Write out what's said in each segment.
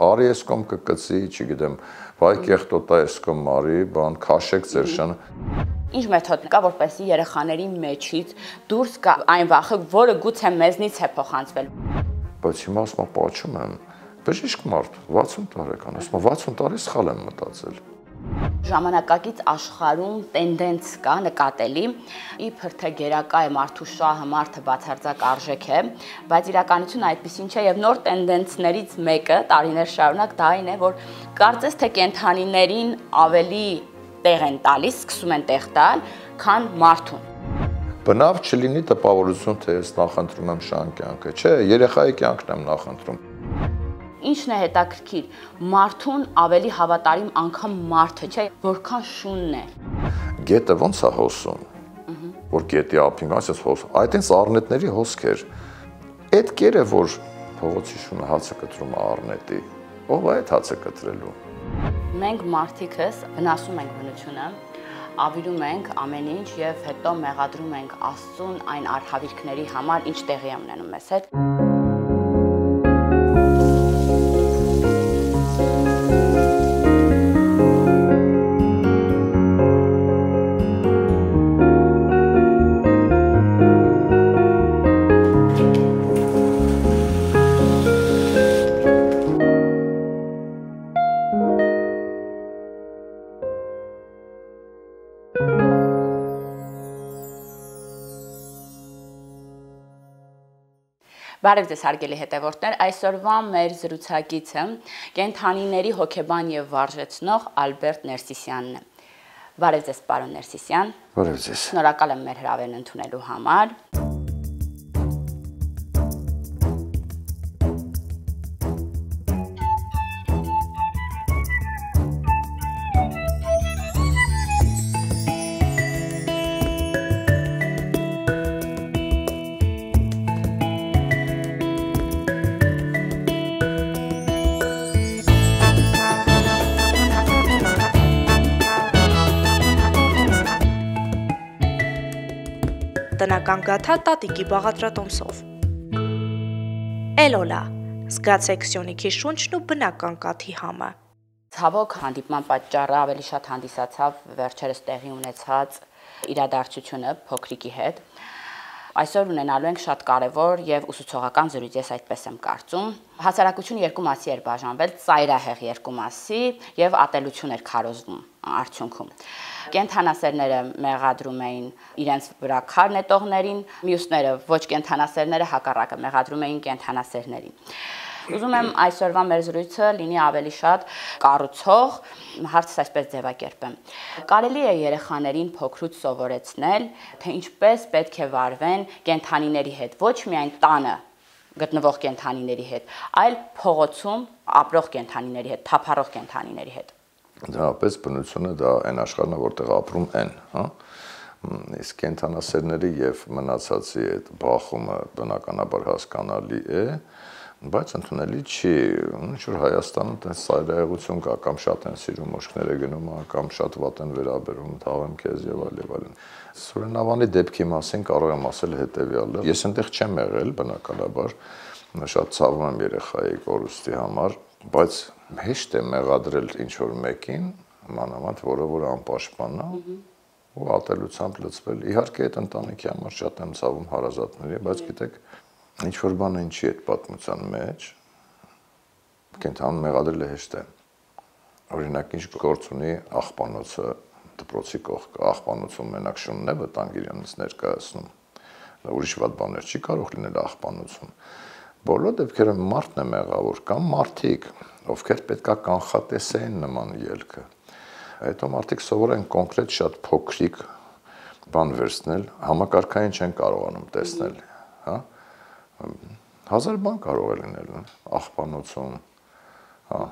արի ես կողմ կկծի, չգիտեմ, վայ կեղտոտա ես կողմ արի, բան քաշեք ձեր շան։ Ինչ մեթոդ կա, որպեսզի երեխաների մեջից դուրս գա այն վախը, որը գուցե մեզնից է փոխանցվել։ Բայց հիմա ասում եմ, պատճում եմ, բժիշկ մարդ, 60 տարեկան, ասում եմ 60 տարի սխալ եմ մտածել ժամանակակից աշխարհում տենդենց կա նկատելի իբր թե գերակա է մարդու շահը մարդը բացարձակ արժեք է բայց իրականությունը այդպեսին չէ եւ նոր տենդենցներից մեկը տարիներ շարունակ դա այն է որ կարծես թե կենթանիներին ավելի տեղ են տալիս սկսում են տեղ տալ քան մարդուն բնավ չլինի տպավորություն թե ես նախընտրում եմ շան կյանքը չէ երեխայի կյանքն եմ նախընտրում Ինչն է հետաքրքիր, մարդուն ավելի հավատարիմ անգամ մարդը, չէ, որքան շունն է։ Գետը ո՞նց է հոսում։ Որ գետի ափին ասես հոս, այդ այնս առնետների հոսք էր։ Այդ կերը որ փողոցի շունը հացը կտրում առնետի, ով է այդ հացը կտրելու։ Մենք մարդիկս վնասում ենք բնությունը, ավիրում ենք ամեն ինչ եւ հետո մեղադրում ենք Աստծուն այն արհավիրքների համար, ինչ տեղի է ունենում մեզ հետ։ Բարև ձեզ հարգելի հետևորդներ, այսօրվա մեր զրուցակիցը կենթանիների հոգեբան եւ վարժեցնող Ալբերտ Ներսիսյանն է։ Բարև ձեզ, պարոն Ներսիսյան։ Բարև ձեզ։ Շնորհակալ եմ մեր հրավերն ընդունելու համար։ տնական գաթա տատիկի բաղադրատոմսով։ Էլոլա զգացեք Սյոնիքի շունչն ու բնական կաթի համը։ Ցավոք հանդիպման պատճառը ավելի շատ հանդիսացավ վերջերս տեղի ունեցած իրադարձությունը փոքրիկի հետ։ Այսօր ունենալու ենք շատ կարևոր եւ ուսուցողական զրույց, ես այդպես եմ կարծում։ Հասարակությունը երկու մասի էր բաժանվել՝ ծայրահեղ երկու մասի եւ ատելություն էր քարոզվում արդյունքում։ Կենթանասերները մեղադրում էին իրենց վրա քար նետողներին, մյուսները ոչ կենթանասերները հակառակը մեղադրում էին կենթանասերներին։ Ուզում եմ այսօրվա մեր զրույցը լինի ավելի շատ կառուցող, հարցս այսպես ձևակերպեմ։ Կարելի է երեխաներին փոքրուց սովորեցնել, թե ինչպես պետք է վարվեն կենթանիների հետ, ոչ միայն տանը գտնվող կենթանիների հետ, այլ փողոցում ապրող կենթանիների հետ, թափառող կենթանիների հետ։ Դրանպես բնությունը դա այն աշխարհն է, որտեղ ապրում են, հա իսկ կենթանասերների եւ մնացածի այդ բախումը բնականաբար հասկանալի է, բայց ընդունելի չի ինչ որ Հայաստանում տես սայրայեղություն կա կամ շատ են սիրում մոշկները գնում կամ շատ վատ են վերաբերում թաղեմ քեզ եւ այլ եւ այլն Սուրենավանի դեպքի մասին կարող եմ ասել հետեւյալը. Ես այնտեղ չեմ եղել բնականաբար շատ ցավում եմ երեխայի կորուստի համար բայց հեշտ է մեղադրել ինչ որ մեկին մանավանդ որը որ անպաշտպան է ու ատելությամբ լծվել իհարկե այդ ընտանիքի համար շատ եմ ցավում հարազատների բայց գիտեք ինչ որ բան ինչի այդ պատմության մեջ կենթան մեղադրելը հեշտ է օրինակ ինչ գործ ունի աղբանոցը դպրոցի կողքը աղբանոցում մենակ շունն է վտանգ իրանից ներկայացնում ուրիշ ված բաներ չի կարող լինել աղբանոցում բոլոր դեպքերում մարդն է մեղավոր կամ մարդիկ ովքեր պետքա կանխատեսեն նման ելքը հետո մարդիկ սովոր են կոնկրետ շատ փոքրիկ բան վերցնել համակարգային չեն կարողանում տեսնել հա հազար բան կարող է լինել աղբանոցում հա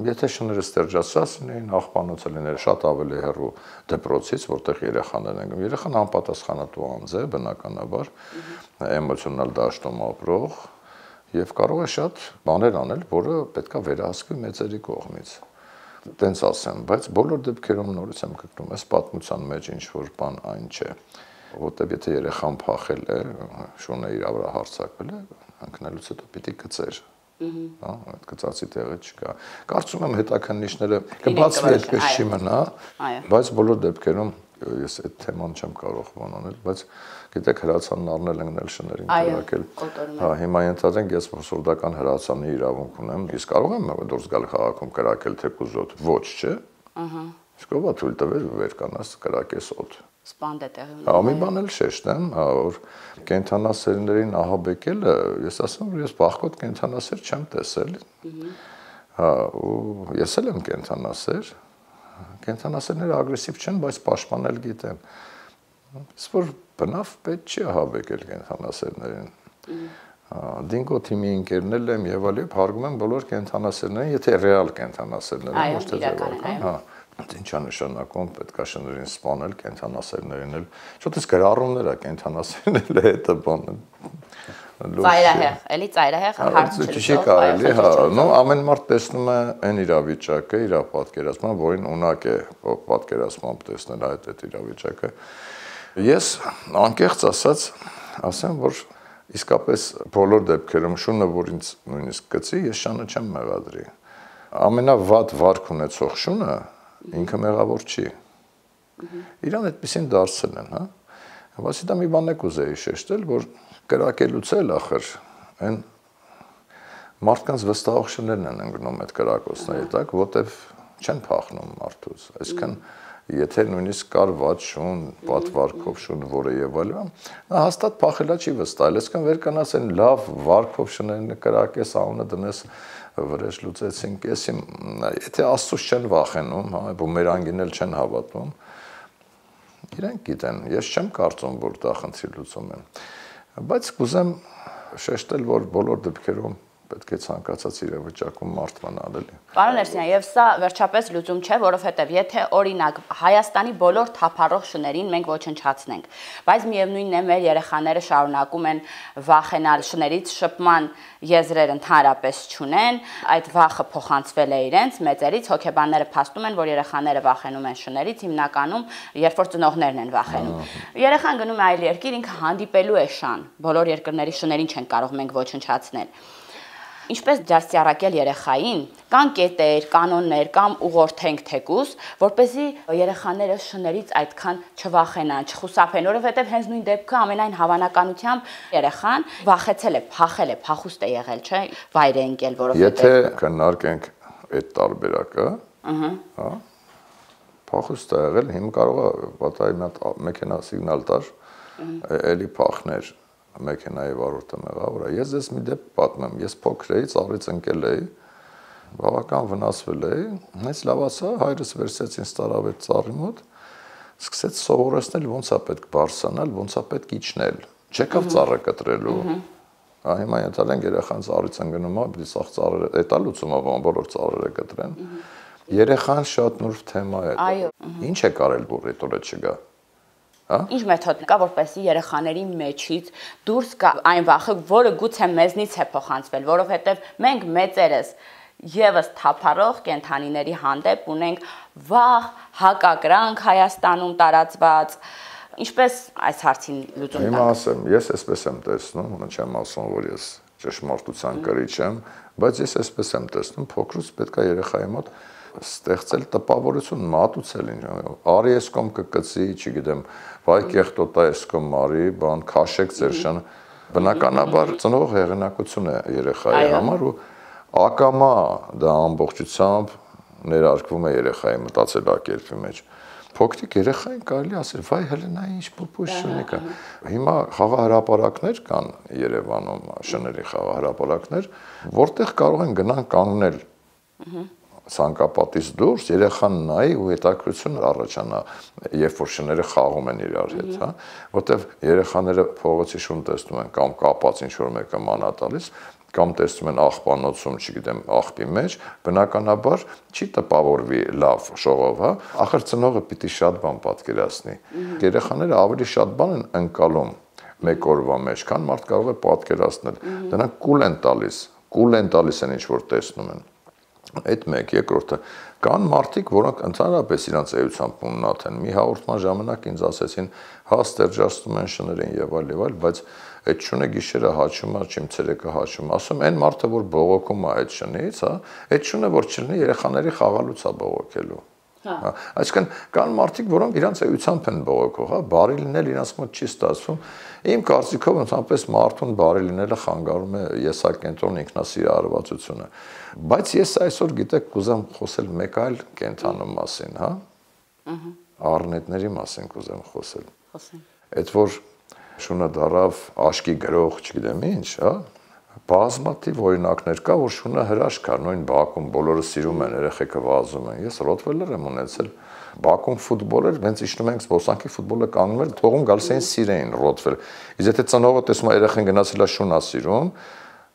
Եթե շները ստերջացած լինեին, աղբանոցը լիներ շատ ավելի հեռու դպրոցից, որտեղ երեխաներն են գնում։ Երեխան անպատասխանատու անձ է, բնականաբար, էմոցիոնալ դաշտում ապրող եւ կարող է շատ բաներ անել, որը պետքա վերահսկվի մեծերի կողմից։ Տենց ասեմ, բայց բոլոր դեպքերում նորից եմ կգնում, այս պատմության մեջ ինչ որ բան այն չէ որտեվ եթե երեխան փախել է, շունը իր վրա հարցակվել է, ընկնելուց հետո պիտի գծեր, Հա, այդ գծացի տեղը չկա։ Կարծում եմ հետաքննիչները կբացվի այդպես չի մնա, բայց բոլոր դեպքերում ես այդ թեման չեմ կարող բանանել, բայց գիտեք հրացանն առնել ընկնել շներին կրակել։ Հա, հիմա ենթադրենք ես սովորական հրացանի իրավունք ունեմ, իսկ կարող եմ դուրս գալ քաղաքում կրակել թեկուզոտ։ Ոչ, չէ։ Ահա։ Իսկ ով է թույլ տվել վեր կանաս կրակես օդ սպանդ է տեղի ունենում։ Հա, մի բան էլ շեշտ եմ, հա, որ կենթանասերներին ահաբեկելը, ես ասում եմ, ես բախկոտ կենթանասեր չեմ տեսել։ Հա, ու ես էլ եմ կենթանասեր։ Կենթանասերները ագրեսիվ չեն, բայց պաշտպանել գիտեն։ Իսկ որ բնավ պետք չի ահաբեկել կենթանասերներին։ դինգո թիմի ընկերնել եմ եւ այլն, հարգում եմ բոլոր կենթանասերներին, եթե ռեալ կենթանասերներ են, ոչ թե ձևական, հա ինչա նշանակում պետքա շներին սպանել կենթանասերներին էլ շուտից գրառումներ է կենթանասերն էլ հետը բանը ծայրահեղ էլի ծայրահեղ հարց չի չի կարելի հա նո ամեն մարդ տեսնում է այն իրավիճակը իր պատկերացման որին ունակ է պատկերացմամբ տեսնել այդ այդ իրավիճակը ես անկեղծ ասած ասեմ որ իսկապես բոլոր դեպքերում շունը որ ինձ նույնիսկ գծի ես շանը չեմ մեղադրի ամենավատ վարք ունեցող շունը ինքը մեղավոր չի։ Իրան այդպեսին դարձել են, հա։ Բայց դա մի բան է կուզեի շեշտել, որ կրակելուց էլ ախր այն մարդկանց վստահող շներն են ընկնում այդ կրակոցների տակ, որտեվ չեն փախնում մարդուց։ Այսինքն եթե նույնիսկ կար ված շուն, պատվարկով շուն, որը եւ այլն, նա հաստատ փախելա չի վստահել։ Այսինքն վեր կանաս այն լավ վարկով շներն կրակես, անունը դնես վրեժ լուծեցինք, եսի եթե աստծուց չեն վախենում, հա, բումերանգին էլ չեն հավատում, իրենք գիտեն, ես չեմ կարծում, որ դա խնդիր լուծում են։ Բայց կուզեմ շեշտել, որ բոլոր դեպքերում պետք է ցանկացած իրավիճակում մարտվանալ էլի։ Պարոն Էրսյան, եւ սա վերջապես լուծում չէ, որովհետեւ եթե օրինակ Հայաստանի բոլոր թափառող շներին մենք ոչնչացնենք, բայց միևնույնն է մեր երեխաները շարունակում են վախենալ շներից շփման եզրեր ընդհանրապես չունեն, այդ վախը փոխանցվել է իրենց մեծերից, հոգեբանները փաստում են, որ երեխաները վախենում են շներից, հիմնականում երբ որ ծնողներն են վախենում։ Երեխան գնում է այլ երկիր, ինքը հանդիպելու է շան։ Բոլոր երկրների շներին չեն կարող մենք ոչնչացնել ինչպես դասյարակել երեխային, կան կետեր, կանոններ կամ ուղղորդենք թեկուս, որ เป զի երեխաները շներից այդքան չվախենան, չխուսափեն, որովհետև հենց նույն դեպքը ամենայն հավանականությամբ երեխան վախեցել է, փախել է, փախուստ է եղել, չէ՞, վայր է ընկել, որովհետև Եթե քննարկենք այդ տարբերակը, ըհը, հա, փախուստ է եղել, հիմա կարող է պատահի մեքենա սիգնալ տար, էլի փախներ մեքենայի վարորդը մեղավոր է։ Ես ես մի դեպք պատմեմ, ես փոքր էի, ծառից ընկել էի, բավական վնասվել էի, հենց լավացա, հայրս վերցեց ինձ տարավ այդ ծառի մոտ, սկսեց սովորեցնել ոնց է պետք բարձրանալ, ոնց է պետք իջնել։ Չեկավ ծառը կտրելու։ Ահա հիմա ենթալենք երեխան ծառից ընկնում է, պիտի սաղ ծառերը, դա լուծումը բոլոր ծառերը կտրեն։ Երեխան շատ նուրբ թեմա է։ Այո։ Ինչ է կարել, որ այդ օրը չգա։ Հա? Ինչ մեթոդ կա, որպեսզի երեխաների մեջից դուրս գա այն վախը, որը գուցե մեզնից է փոխանցվել, որովհետև մենք մեծերս եւս թափառող կենթանիների հանդեպ ունենք վախ, հակակրանք Հայաստանում տարածված Ինչպես այս հարցին լուծում տակ։ Հիմա ասեմ, ես էսպես եմ տեսնում, ոնց չեմ ասում, որ ես ճշմարտության կրիչ եմ, բայց ես էսպես եմ տեսնում, փոքրուց պետքա երեխայի մոտ ստեղծել տպավորություն, մատուցել ինչ։ Արի ես կոմ կկծի, չգիտեմ, վայ կեղտոտա ես կոմ արի, բան քաշեք ձեր շան։ Բնականաբար ծնող հեղինակություն է երեխայի համար ու ակամա դա ամբողջությամբ ներարկվում է երեխայի մտածելակերպի մեջ փոքրիկ երեխային կարելի ասել, վայ հելենա ինչ փոփոշ շունի կա։ Հիմա խաղահրապարակներ կան Երևանում, շների խաղահրապարակներ, որտեղ կարող են գնան կանգնել ցանկապատից դուրս երեխան նայի ու հետաքրություն առաջանա, երբ որ շները խաղում են իրար հետ, հա, որտեվ երեխաները փողոցի շուն տեսնում են կամ կապած ինչ որ մեկը մանա տալիս, կամ տեսնում են աղբանոցում, չգիտեմ, աղբի մեջ, բնականաբար չի տպավորվի լավ շողով, հա։ Ախր ծնողը պիտի շատ բան պատկերացնի։ Երեխաները ավելի շատ բան են ընկալում մեկ օրվա մեջ, քան մարդ կարող է պատկերացնել։ Դրանք կուլ են տալիս, կուլ են տալիս են ինչ որ տեսնում են Այդ մեկ, երկրորդը. Կան մարդիկ, որոնք ընդհանրապես իրանց էությամբ ուննաթ են։ Մի հաղորդման ժամանակ ինձ ասեցին, հա ստերջաստում են շներին եւ այլ եւ այլ, բայց այդ շունը գիշերը հաչում է, չիմ ցերեկը հաչում։ Ասում են մարդը, որ բողոքում է այդ շնից, հա, այդ շունը որ չլինի երեխաների խաղալուց է բողոքելու։ Հա, այսինքն կան մարդիկ, որոնք իրանց էությամբ են բողոքող, հա, բարի լինել իրանց մոտ չի ստացվում։ Իմ կարծիքով ընդհանրապես մարդուն բարի լինելը խանգարում է եսակենտրոն ինքնասիրարարվածությունը։ Բայց ես այսօր գիտեք կուզեմ խոսել մեկ այլ կենթանու մասին, հա։ Ահա։ Առնետների մասին կուզեմ խոսել։ Խոսենք։ Այդ որ շունը դարավ աշկի գրող, չգիտեմ ինչ, հա, բազմաթիվ օրինակներ կա, որ շունը հրաշք կա, նույն Բաքում բոլորը սիրում են, երեխեքը վազում են։ Ես Ռոթվելեր եմ ունեցել Բաքում ֆուտբոլ էր, հենց իջնում ենք զբոսանքի ֆուտբոլը կանգնում էր, թողում գալիս էին սիրեին Ռոթվել։ Իսկ եթե ծնողը տեսնում է երեխան գնացել է շունա սիրում,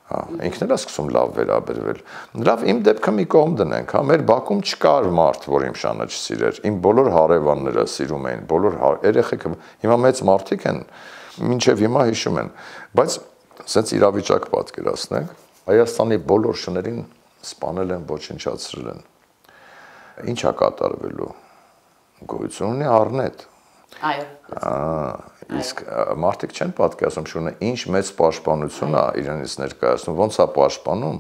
հա, ինքն էլ է սկսում լավ վերաբերվել։ Լավ, իմ դեպքը մի կողմ դնենք, հա, մեր Բաքում չկար մարդ, որ իմ շանը չսիրեր։ Իմ բոլոր հարևանները սիրում էին, բոլոր երեխեքը հիմա մեծ մարդիկ են, մինչև հիմա հիշում են, բայց Սենց իրավիճակ պատկերացնենք, Հայաստանի բոլոր շներին սպանել են, ոչնչացրել են։ Ինչ է կատարվելու։ Գոյություն ունի առնետ։ Այո։ Իսկ մարդիկ չեն պատկերացնում շունը ինչ մեծ պաշտպանություն է իրենից ներկայացնում, ոնց է պաշտպանում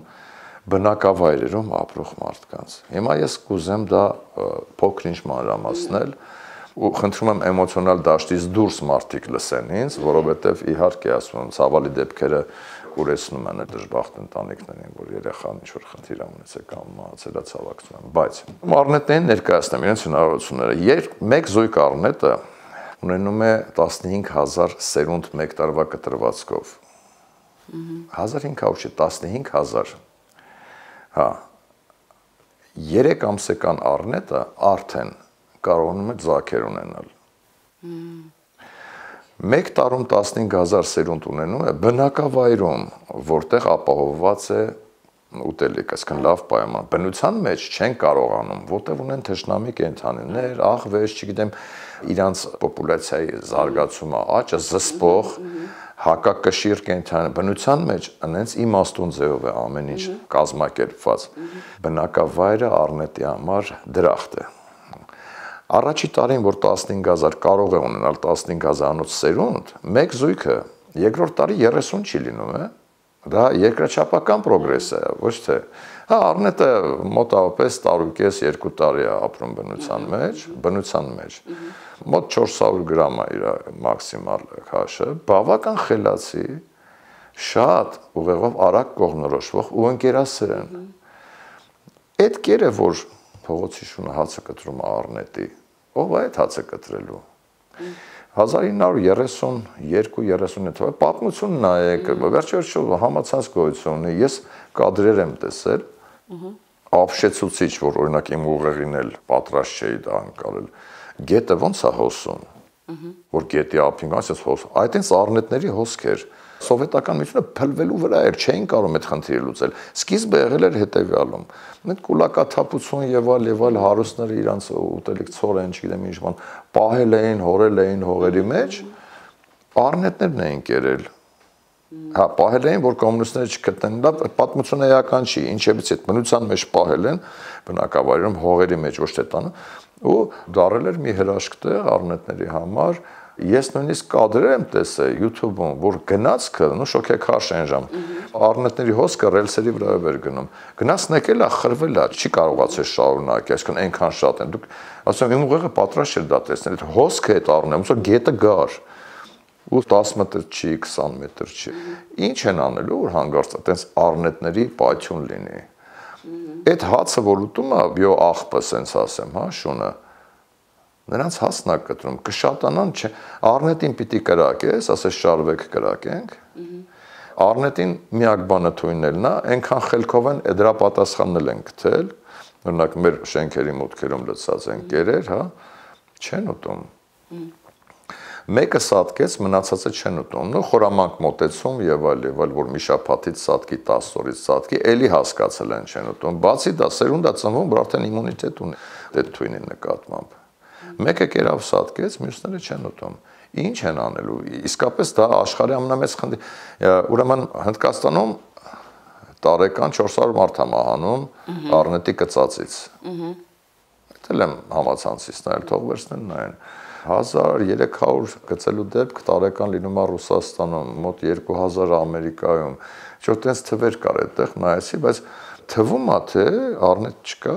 բնակավայրերում ապրող մարդկանց։ Հիմա ես կուզեմ դա փոքր-ինչ մանրամասնել, mm -hmm ու խնդրում եմ էմոցիոնալ դաշտից դուրս մարդիկ լսեն ինձ, որովհետև իհարկե ասում եմ, ցավալի դեպքերը կուրեցնում են դժբախտ ընտանիքներին, որ երեխան ինչ որ խնդիր ունեցել կամ մահացել է ցավակցում են, բայց առնետներին ներկայացնեմ իրենց հնարավորությունները։ Երբ մեկ զույգ առնետը ունենում է 15000 սերունդ 1 տարվա կտրվածքով։ 1500 չի 15000։ Հա։ 3 ամսական առնետը արդեն կարողանում եք զաքեր ունենալ։ Մեկ տարում 15000 սերունդ ունենում է բնակավայրում, որտեղ ապահովված է ուտելիք, այսինքն լավ պայման։ Բնության մեջ չեն կարողանում, որտեղ ունեն թշնամի կենթանիներ, աղվես, չգիտեմ, իրանց պոպուլյացիայի զարգացումը, աճը զսպող հակակշիռ կենթանի բնության մեջ անենց իմաստուն ձևով է ամեն ինչ կազմակերպված։ Բնակավայրը առնետի համար դրախտ է Առաջի տարին, որ 15000 կարող է ունենալ 15000-անոց սերունդ, մեկ զույգը երկրորդ տարի 30 չի լինում, է։ Դա երկրաչափական պրոգրես է, ոչ թե։ Հա, առնետը մոտավորապես տարուկես 2 տարի է ապրում բնության մեջ, բնության մեջ։ Մոտ 400 գրամ է իր մաքսիմալ քաշը, բավական խելացի, շատ ուղեղով արագ կողմնորոշվող ու ընկերասերն։ Այդ կերը, որ փողոցի շունը հացը կտրում առնետի։ Ով է այդ հացը կտրելու։ 1932-39 թվականի պատմություն նայեք, վերջերս համացած գոյություն ունի։ Ես կադրեր եմ տեսել։ Ապշեցուցիչ, որ օրինակ իմ ուղեղին էլ պատրաստ չէի դա անցալել։ Գետը ո՞նց է հոսում։ Որ գետի ափին ասես հոս, այդ այնց առնետների հոսք էր սովետական միությունը փլվելու վրա էր, չէին կարող այդ խնդիրը լուծել։ Սկիզբը եղել էր հետեւյալում։ Այդ կուլակաթափություն եւ այլ եւ այլ հարուստները իրանց ուտելիք ցորեն, չգիտեմ ինչ բան, պահել էին, հորել էին հողերի մեջ, առնետներն էին կերել։ Հա, պահել էին, որ կոմունիստները չգտնեն։ Դա պատմությունը էական չի, ինչևից այդ բնության մեջ պահել են բնակավայրում հողերի մեջ ոչ թե տանը ու դարել էր մի հրաշք տեղ առնետների համար, Ես նույնիսկ կադրեր եմ տեսել YouTube-ում, որ գնացքը, նո շոկեքաշ են ժամ։ Առնետների հոսքը ռելսերի վրայով էր գնում։ Գնացն եկել է, խրվել է, չի կարողացել շարունակել, այսինքն այնքան շատ են։ Դուք ասում իմ ուղեղը պատրաստ չէր դա տեսնել։ Այդ հոսքը այդ առնեմ, ուսո գետը գար ու 10 մետր չի, 20 մետր չի։ Ինչ են անելու, որ հանգարց այտենց առնետների պայթյուն լինի։ Այդ հացը, որ ուտում է, բիո աղբը, սենց ասեմ, հա, շունը, նրանց հասնա կտրում կշատանան չէ առնետին պիտի կրակես ասես շարվեք կրակենք առնետին միակ բանը թույնելն է այնքան խելքով են դրա պատասխաննել են գտել օրինակ մեր շենքերի մուտքերում լցած են կերեր հա չեն ուտում մեկը սատկեց, մնացածը չեն ուտում։ Նո խորամանկ մոտեցում եւ այլ եւ այլ, որ մի շաբաթից սատկի 10 օրից սատկի, ելի հասկացել են չեն ուտում։ Բացի դա, սերունդա ծնվում, որ արդեն իմունիտետ ունի այդ թույնի նկատմամբ։ Մեկը կերավ սատկեց, մյուսները չեն ուտում ինչ են անելու։ Իսկապես դա աշխարհի ամենամեծ խնդիր։ Ուրեմն Հնդկաստանում տարեկան 400 մարդ է մահանում առնետի կծածից։ Դել եմ համացանցից նայել, թող վերցնեն նայեն։ 1300 գծելու դեպք տարեկան լինում է Ռուսաստանում, մոտ 2000 Ամերիկայում։ Չէ՞ տենց թվեր կար այդտեղ նայեցի, բայց թվում է թե առնետ չկա,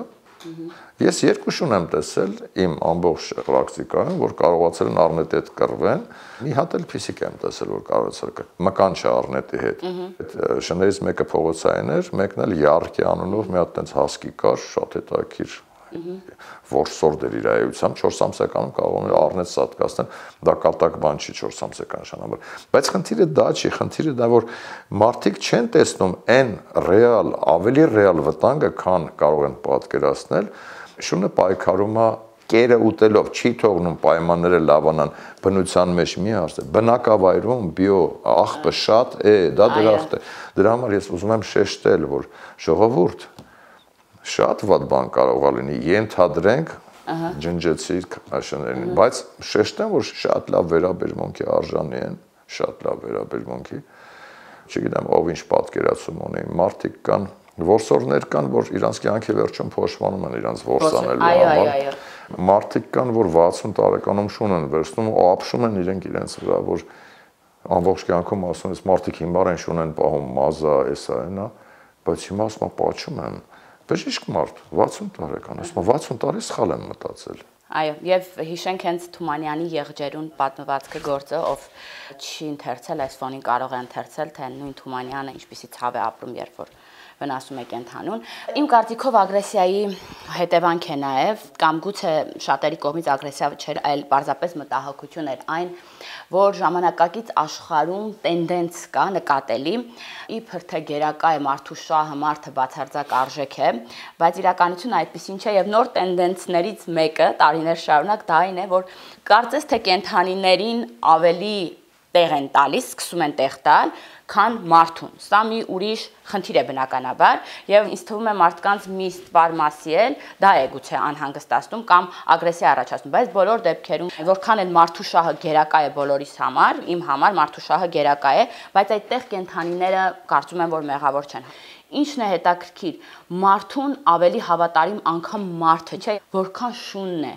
Ես երկու շուն եմ տեսել իմ ամբողջ պրակտիկայում, որ կարողացել են առնետի հետ կռվեն։ Մի հատ էլ ֆիզիկ եմ տեսել, որ կարողացել կը մկան չէ առնետի հետ։ Այդ շներից մեկը փողոցային էր, մեկն էլ Յարքի անունով մի հատ տենց հասկի կար, շատ հետաքրիր որ սորդեր իր այությամբ 4 ամսականում կարող է առնեց սատկացնել, դա կատակ բան չի 4 ամսական նշանաբար։ Բայց խնդիրը դա չի, խնդիրը դա որ մարդիկ չեն տեսնում այն ռեալ, ավելի ռեալ վտանգը, քան կարող են պատկերացնել, շունը պայքարում է կերը ուտելով չի թողնում պայմանները լավանան բնության մեջ մի հարց է բնակավայրում բիո աղբը շատ է դա դրախտ է դրա համար ես ուզում եմ շեշտել որ ժողովուրդ շատ ված բան կարող է լինի ենթադրենք ջնջեցի աշաներին բայց շեշտեմ որ շատ լավ վերաբերմունքի արժանի են շատ լավ վերաբերմունքի չգիտեմ ով ինչ պատկերացում ունի մարդիկ կան որսորներ կան որ իրանց կյանքի վերջում փոշմանում են իրանց որսանելու համար մարդիկ կան որ 60 տարեկանում շուն են վերցնում ու ապշում են իրենք իրենց վրա որ ամբողջ կյանքում ասում ես մարդիկ հիմար են շուն են պահում մազա էսա այնա բայց հիմա ասում պաչում եմ Բժիշկ մարդ 60 տարեկան, ասում 60 տարի սխալ եմ մտածել։ Այո, եւ հիշենք հենց Թումանյանի եղջերուն պատմվածքը գործը, ով չի ընթերցել այս ֆոնին կարող է ընթերցել, թե նույն Թումանյանը ինչպիսի ցավ է ապրում, երբ որ վնասում է կենթանուն։ Իմ կարծիքով ագրեսիայի հետևանք է նաև կամ գուցե շատերի կողմից ագրեսիա չէր, այլ պարզապես մտահոգություն էր այն, որ ժամանակակից աշխարհում տենդենց կա նկատելի, իբր թե գերակա է մարդու շահը, մարդը բացարձակ արժեք է, բայց իրականությունը այդպեսին չէ եւ նոր տենդենսներից մեկը տարիներ շարունակ դա այն է, որ կարծես թե կենթանիներին ավելի տեղ են տալիս, սկսում են տեղ տալ, քան մարդուն։ Սա մի ուրիշ խնդիր է բնականաբար եւ ինձ թվում է մարդկանց մի ստվար մասի էլ դա է գուցե անհանգստացնում կամ ագրեսիա առաջացնում, բայց բոլոր դեպքերում որքան էլ մարդու շահը գերակա է բոլորիս համար, իմ համար մարդու շահը գերակա է, բայց այդտեղ կենթանիները կարծում եմ որ մեղավոր չեն։ Ինչն է հետաքրքիր, մարդուն ավելի հավատարիմ անգամ մարդը, չէ, որքան շունն է։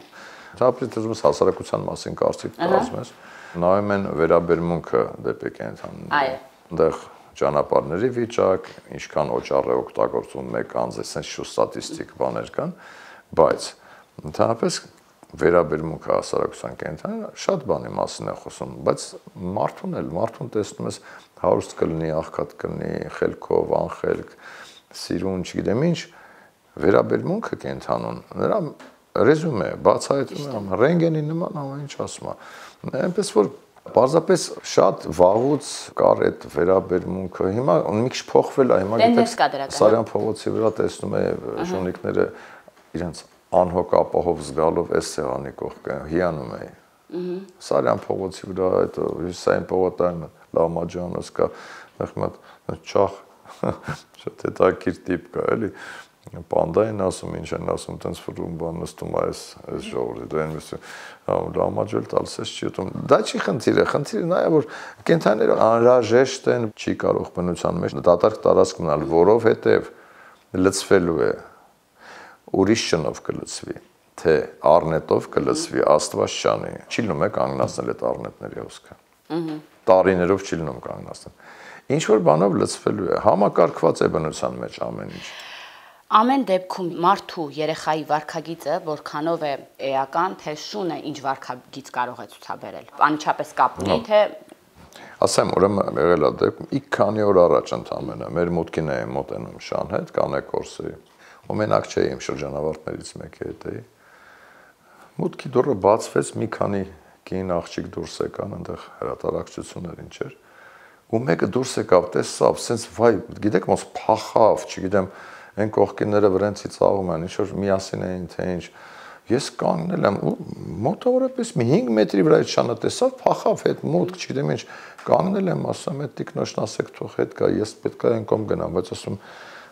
Դա դժվար հասարակության մասին կարծիք կազմես։ նայում են վերաբերմունքը դեպի կենթանիները։ Այո։ Այնտեղ ճանապարհների վիճակ, ինչքան օճառ է օգտագործում մեկ անձ, այսպես շու ստատիստիկ բաներ կան, բայց ընդհանրապես վերաբերմունքը հասարակության կենթանի շատ բանի մասին է խոսում, բայց մարդուն էլ, մարդուն տեսնում ես հարուստ կլինի, աղքատ կլինի, խելքով, անխելք, սիրուն, չգիտեմ ինչ, վերաբերմունքը կենթանուն, նրա ռեզումե, բացահայտում է, ռենգենի նման ամեն ինչ ասում է այնպես որ Պարզապես շատ վաղուց կար այդ վերաբերմունքը։ Հիմա մի քիչ փոխվել է, հիմա գիտեք Սարյան փողոցի վրա տեսնում է ժողովնիկները իրենց անհոգ ապահով զգալով այս սեղանի կողքը հիանում է։ Սարյան փողոցի վրա այդ հյուսային փողոտային լամաջանոս կա, նախ մատ չախ շատ հետաքրքիր տիպ կա, էլի պանդային ասում, ինչ են ասում, տենց ֆրում բան նստում այս այս ժողովրդի, դա են միսը լամաջել տալս էս չի ուտում։ Դա չի խնդիրը, խնդիրը նա է որ կենթաները անհրաժեշտ են, չի կարող բնության մեջ դատարկ տարածք մնալ, որովհետև լծվելու է ուրիշ շնով կլծվի թե առնետով կլծվի աստված չանի։ Չի լինում է կանգնացնել այդ առնետների հոսքը։ Ահա տարիներով չի լինում կանգնացնել։ Ինչ որ բանով լծվելու է, համակարգված է բնության մեջ ամեն ինչ։ Ամեն դեպքում մարդու երեխայի վարքագիծը որքանով է էական, թե շունը ինչ վարքագիծ կարող է ցուցաբերել։ Անմիջապես կապ ունի, թե ասեմ, ուրեմն եղել է դեպքում ի քանի օր առաջ ընդամենը մեր մուտքին է մոտենում շան հետ, կանեկորսի։ Ու մենակ չէի իմ շրջանավարտներից մեկի հետ էի։ Մուտքի դուռը բացվեց, մի քանի կին աղջիկ դուրս եկան, այնտեղ հրատարակչություններ ինչ էր։ Ու մեկը դուրս եկավ, տեսավ, սենց վայ, գիտեք ոնց փախավ, չգիտեմ, այն կողքինները վրենցի ծաղում են, ինչ որ միասին էին, թե ինչ։ Ես կանգնել եմ ու մոտավորապես մի 5 մետրի վրա այդ շանը տեսավ, փախավ հետ մոտ, չգիտեմ ինչ, կանգնել եմ, ասում եմ, տիկնոշն ասեք թող հետ գա, ես պետք է այն կողմ գնամ, բայց ասում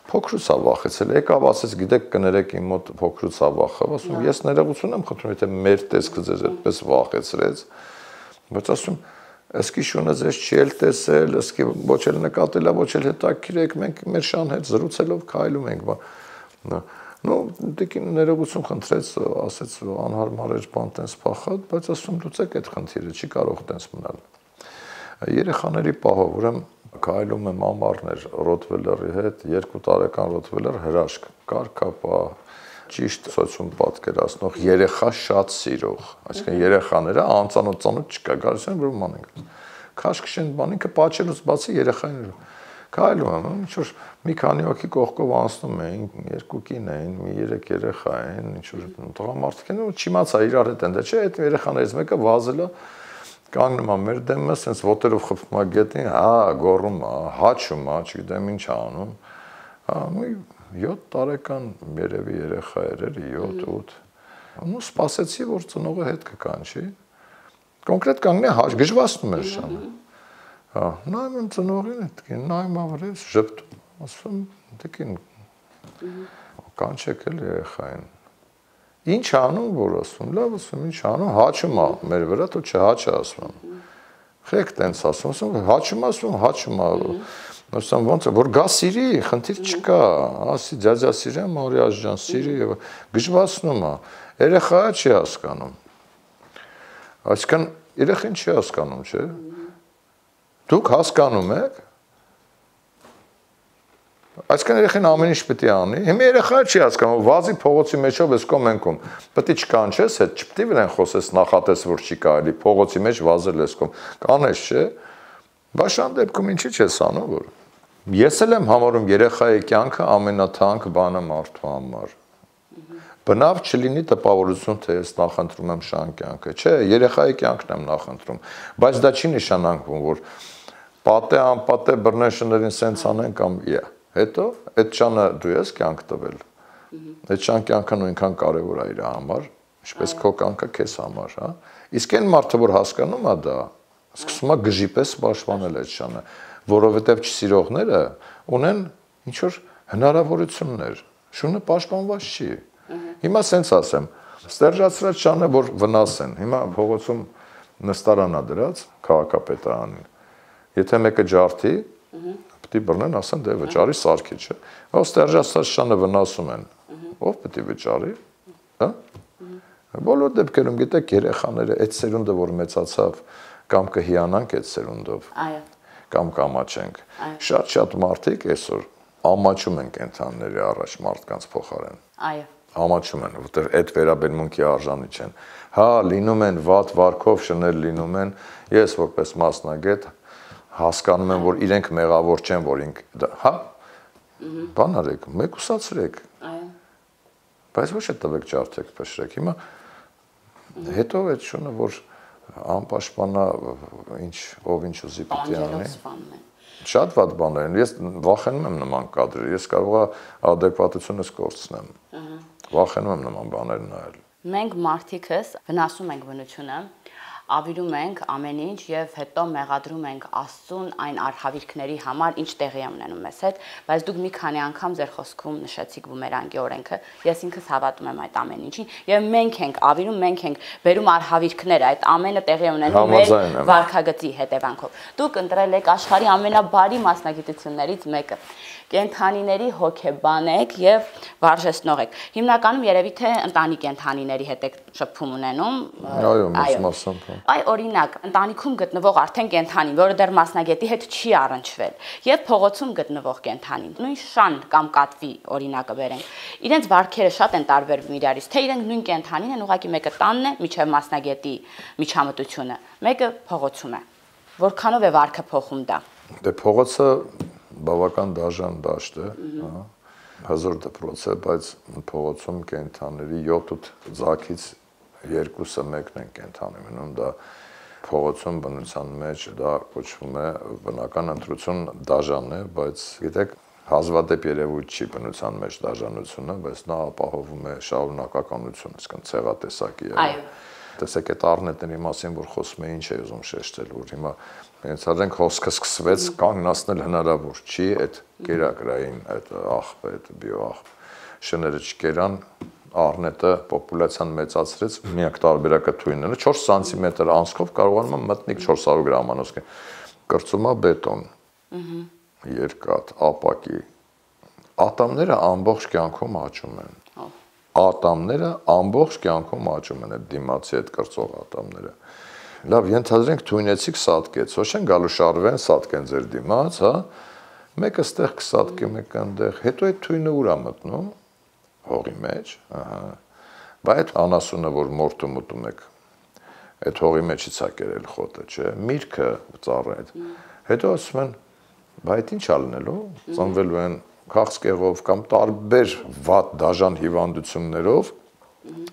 փոքրուց ա վախեցել, եկավ ասեց, գիտեք, կներեք իմ մոտ փոքրուց ա վախավ, ասում ես ներողություն եմ խնդրում, եթե մեր տեսքը ձեզ այդպես վախեցրեց, բայց ասում Իսկի շունը ձեզ չի էլ տեսել, իսկի ոչ էլ նկատելա, ոչ էլ հետաքրքիր եք, մենք մեր շան հետ զրուցելով քայլում ենք, բա նո դեկին ներողություն խնդրեց, ասեց անհարմար էր բան տես փախած, բայց ասում լուծեք այդ խնդիրը, չի կարող տես մնալ։ Երեխաների պահով, ուրեմն քայլում եմ ամառներ Ռոթվելերի հետ, 2 տարեկան Ռոթվելեր հրաշք, կարկապա, ճիշտ սոցիում պատկերացնող երեխա շատ սիրող, այսինքն երեխաները անծանոթ ծանոթ չկա, գալիս են որ մանենք։ Քաշքշեն բան ինքը պատճելուց բացի երեխաները քայլում եմ, ինչ որ մի քանի հոգի կողքով անցնում էին, երկու կին էին, մի երեք երեխա էին, ինչ որ տղամարդիկ են ու չիմացա իրար հետ են, դա չէ, այդ երեխաներից մեկը վազել է կանգնում է մեր դեմը, sense ոտերով խփում է գետին, հա, գոռում է, հաչում է, չգիտեմ ինչ անում։ Հա, մի 7 տարեկան երևի երեխա էր, էլի 7-8։ Ну սпасեցի, որ ծնողը հետ կկանչի։ Կոնկրետ կանգնե հաշ գժվացնում էր շանը։ Հա, նայում եմ ծնողին այդ կին, նայում ավրես ժպտում, ասում դեկին կանչեք էլ երեխային։ Ինչ անում, որ ասում, լավ ասում, ինչ անում, հաչում է մեր վրա, դու չհաչա ասում։ Խեք տենց ասում, ասում, հաչում ասում, հաչում Ասում ոնց որ գա սիրի, խնդիր չկա, ասի ձյաձյա սիրեմ, Մորիաս ջան, սիրի եւ գժվացնում է։ Երեխա չի հասկանում։ Այսինքն երեխին չի հասկանում, չէ՞։ Դուք հասկանում եք, Այսքան երեխան ամեն ինչ պետք է անի։ Հիմա երեխա չի հասկանում, վազի փողոցի մեջով էս կոմ ենքում։ Պետք է չկանչես, հետ չպետք է վրան խոսես նախատես, որ չի կարելի փողոցի մեջ վազել էս կոմ։ Կանես, չէ։ Բաշան դեպքում ինչի՞ չես անում, որ Ես էլ եմ համարում երեխայի կյանքը ամենաթանկ բանը մարդու համար։ Բնավ չլինի տպավորություն, թե ես նախընտրում եմ շան կյանքը։ Չէ, երեխայի կյանքն եմ նախընտրում, բայց դա չի նշանակում, որ պատե անպատե բռնեշներին սենց անեն կամ yeah Հետո այդ ճանը դու ես կյանք տվել։ Այդ ճան կյանքը նույնքան կարևոր է իր համար, ինչպես քո կյանքը քեզ համար, հա։ Իսկ այն մարդը, որ հասկանում է դա, սկսում է գժի պես պաշտպանել այդ ճանը, որովհետև չսիրողները ունեն ինչ որ հնարավորություններ։ Շունը պաշտպանված չի։ Հիմա սենց ասեմ, ստերջացրած ճանը, որ վնասեն։ Հիմա փողոցում նստարանա դրած քաղաքապետարանին։ Եթե մեկը ջարդի, Է բռնեն, ասեն դե վճարի սարքի, չէ։ Ո ստերջացած շանը վնասում են։ Ով է վճարի։ Հա։ Բոլոր դեպքերում գիտեք երեխաները այդ սերունդը, որ մեծացավ, կամ կհիանանք այդ սերունդով։ Այո։ Կամ կամաչենք։ Շատ-շատ մարդիկ այսօր ամաչում են կենթանիների առաջ մարդկանց փոխարեն։ Այո համաչում են, որտեղ այդ վերաբերմունքի արժանի չեն։ Հա, լինում են վատ վարկով շներ լինում են։ Ես որպես մասնագետ հասկանում են, որ իրենք մեղավոր չեն, որ ինք հա։ Բան արեք, մեկուսացրեք։ Այո։ Բայց ոչ է տվեք ջարդեք, փշրեք։ Հիմա հետո այդ շունը որ անպաշտպանա ինչ ով ինչ ուզի պիտի անի։ Շատ վատ բաներ են։ Ես վախենում եմ նման կադրեր։ Ես կարողա adekvatությունս կորցնեմ։ Ահա։ Վախենում եմ նման բաներ նայել։ Մենք մարդիկս վնասում ենք բնությունը, ավիրում ենք ամեն ինչ եւ հետո մեղադրում ենք Աստծուն այն արխավիրքների համար, ինչ տեղի է ունենում մեզ հետ, բայց դուք մի քանի անգամ ձեր խոսքում նշեցիք բումերանգի օրենքը, ես ինքս հավատում եմ այդ ամեն ինչին եւ մենք ենք ավիրում, մենք ենք բերում արխավիրքներ, այդ ամենը տեղի ունենում մեր վարքագծի հետևանքով։ Դուք ընտրել եք աշխարհի ամենաբարի մասնագիտություններից մեկը կենթանիների հոգեբան եք եւ վարժեցնող եք։ Հիմնականում երևի թե ընտանի կենթանիների հետ եք շփում ունենում։ Այո, մասամբ։ հա։ Այ օրինակ, ընտանիքում գտնվող արդեն կենթանի, որը դեռ մասնագետի հետ չի առնչվել, եւ փողոցում գտնվող կենթանին, նույն շան կամ կատվի օրինակը բերենք։ Իրենց վարքերը շատ են տարբերվում իրարից, թե իրենք նույն կենթանին են, ուղղակի մեկը տանն է, միջև մասնագետի միջամտությունը, մեկը փողոցում է։ Որքանով է վարքը փոխում դա։ Դե փողոցը բավական դաժան դաշտ է, հա հազար դպրոց է, բայց փողոցում կենթաների 7-8 ձակից երկուսը մեկն են կենթանի մնում, դա փողոցում բնության մեջ դա կոչվում է բնական ընտրություն դաժան է, բայց գիտեք հազվադեպ երևույթ չի բնության մեջ դաժանությունը, բայց նա ապահովում է շարունակականություն, այսինքն ցեղատեսակի է։ Այո տեսեք այդ առնետների մասին, որ խոսում է ինչ է ուզում շեշտել, որ հիմա հենց արենք հոսքը սկսվեց կանգնացնել հնարավոր չի այդ գերակրային այդ աղբը, այդ բիոաղբ շները չկերան առնետը պոպուլյացիան մեծացրեց, միակ տարբերակը թույնն է 4 սանտիմետր անցքով կարողանում է մտնիկ 400 գրամանոց կրծումա բետոն։ երկաթ, ապակի։ Ատամները ամբողջ կյանքում աճում են։ Ատամները ամբողջ կյանքում աճում են այդ դիմացի այդ կրծող ատամները։ Լավ, ենթադրենք թույնեցիք սատկեց, ոչ են գալու շարվեն, սատկեն ձեր դիմաց, հա։ Մեկը ստեղ կսատկի, մեկը այնտեղ, հետո այդ թույնը ուրա մտնում հողի մեջ, ահա։ Բայց անասունը, որ մորտում ուտում եք, այդ հողի մեջից է կերել խոտը, չէ։ Միրգը ծառը այդ։ Հետո ասում են, բայց ինչ ալնելու, ծնվելու են քաղցկեղով կամ տարբեր վատ դաժան հիվանդություններով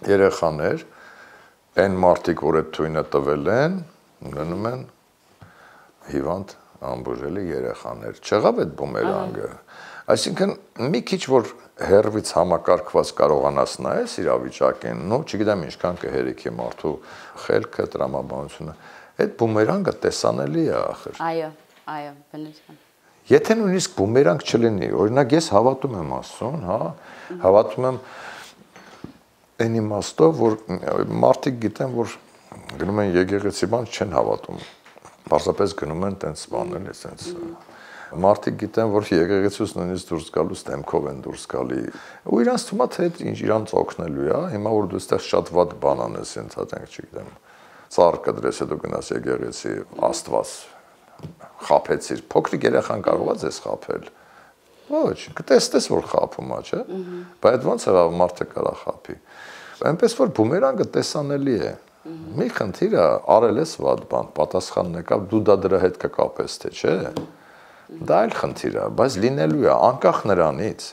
երեխաներ այն մարդիկ, որ այդ թույնը տվել են, գնում են հիվանդ ամբուժելի երեխաներ։ Չեղավ այդ բումերանգը։ Այսինքն մի քիչ որ հերվից համակարգված կարողանաս նայես իրավիճակին, նո, չգիտեմ ինչքան կհերիքի մարդու խելքը, տրամաբանությունը, այդ բումերանգը տեսանելի է ախր։ Այո, այո, բնության։ Եթե նույնիսկ բումերանք չլինի, օրինակ ես հավատում եմ Աստծուն, հա, հավատում եմ այն իմաստով, որ մարդիկ գիտեն, որ գնում են եկեղեցի բան չեն հավատում։ Պարզապես գնում են տենց բանել, էսենց մարդիկ գիտեն, որ եկեղեցուց նույնիսկ դուրս գալուց դեմքով են դուրս գալի։ Ու իրանց թվում է թե ինչ իրանց օգնելու է, հիմա որ դու այստեղ շատ ված բան անես, ենթադրենք, չգիտեմ։ Ծառ կդրես, հետո գնաս եկեղեցի, Աստված խափեցիր։ Փոքրիկ երեխան կարող է ձեզ խափել։ Ոչ, կտեսնես որ խափում է, չէ՞։ Բայց ո՞նց է մարդը կարա խափի։ Այնպես որ բումերանգը տեսանելի է։ Մի խնդիրը արել ես վատ բան, պատասխանն եկավ, դու դա դրա հետ կկապես, թե չէ։ Դա այլ խնդիր է, բայց լինելու է անկախ նրանից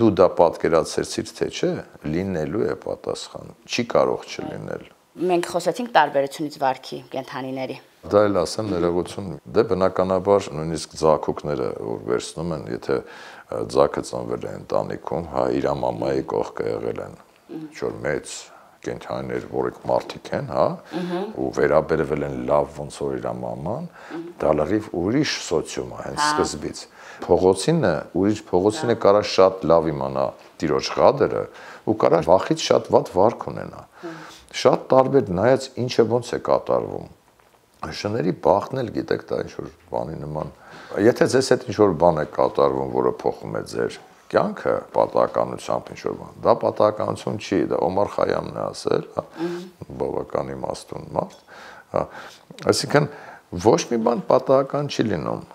դու դա պատկերացրեցիր թե չէ, լինելու է պատասխան։ Չի կարող չլինել։ Մենք խոսեցինք տարբերությունից վարքի կենթանիների Դա էլ ասեմ ներողություն, դե բնականաբար նույնիսկ ձակուկները որ վերցնում են, եթե ձակը ծնվել է ընտանիքում, հա իր մամայի կողքը եղել են ինչ-որ մեծ կենթանիներ, որոնք մարդիկ են, հա, ու վերաբերվել են լավ ոնց որ իր մաման, դա լրիվ ուրիշ սոցիում է հենց հա։ սկզբից։ Փողոցինը, ուրիշ փողոցինը կարա շատ լավ իմանա տիրոջ ղադերը ու կարա վախից շատ ված վարք ունենա։ Շատ տարբեր նայած ինչը ոնց է կատարվում շների բախտն էլ գիտեք դա ինչ որ բանի նման եթե ձեզ հետ ինչ որ բան է կատարվում որը փոխում է ձեր կյանքը պատահականությամբ ինչ որ բան դա պատահականություն չի դա Օմար Խայամն է ասել հա բավական իմաստուն մարդ հա այսինքն ոչ մի բան պատահական չի լինում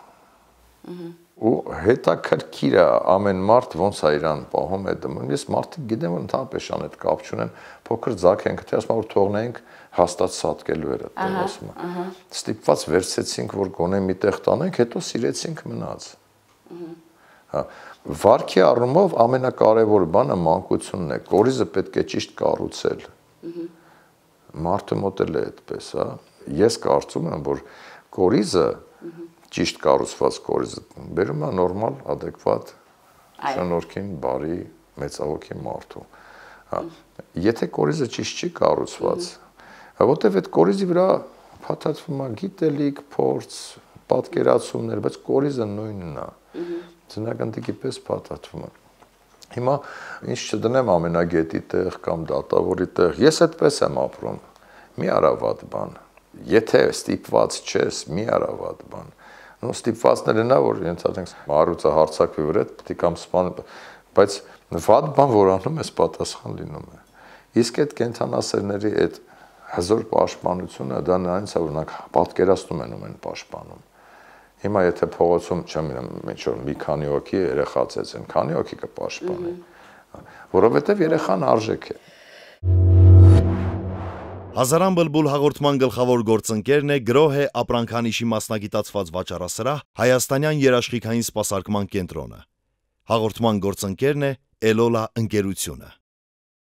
ու հետաքրքիր է ամեն մարդ ոնց է իրան պահում է դնում ես մարդիկ գիտեմ որ ընդհանրապես շան այդ կապ չունեն փոքր ձակ ենք թե ասում որ թողնենք հաստատ սատկելու էր այդ ասում։ Ստիպված վերցեցինք, որ գոնե միտեղ տանենք, հետո սիրեցինք մնաց։ Հա, վարքի առումով ամենակարևոր բանը մանկությունն է։ Կորիզը պետք է ճիշտ կառուցել։ Մարդը մոտել է այդպես, հա։ Ես կարծում եմ, որ կորիզը ճիշտ կառուցված կորիզը բերում է նորմալ, adekvat շնորհքին, բարի, մեծահոգի մարդու։ Հա, եթե կորիզը ճիշտ չի կառուցված, որտեվ այդ կորիզի վրա փաթաթվում է գիտելիք, փորձ, պատկերացումներ, բայց կորիզը նույնն է։ Ձնագնդիկի պես փաթաթվում է։ Հիմա ինչ չդնեմ ամենագետի տեղ կամ դատավորի տեղ, ես այդպես եմ ապրում։ Մի արավատ բան։ Եթե ստիպված չես, մի արավատ բան։ Նո ստիպվածները նա որ ենթադրենք մարուցը հարցակվի վրա, պետք է կամ սպան, բայց վատ բան որ անում ես պատասխան լինում է։ Իսկ այդ կենթանասերների այդ հզոր պաշտպանությունը դա նրանց է օրինակ պատկերացնում են ում են պաշտպանում հիմա եթե փողոցում չեմ ինչ որ մի քանի հոգի երեխա ծեցեն քանի հոգի կպաշտպանի որովհետև երեխան արժեք է Հազարան բլբուլ հաղորդման գլխավոր գործընկերն է գրոհ է ապրանքանիշի մասնագիտացված վաճառասրահ Հայաստանյան երաշխիքային սպասարկման կենտրոնը։ Հաղորդման գործընկերն է Էլոլա ընկերությունը։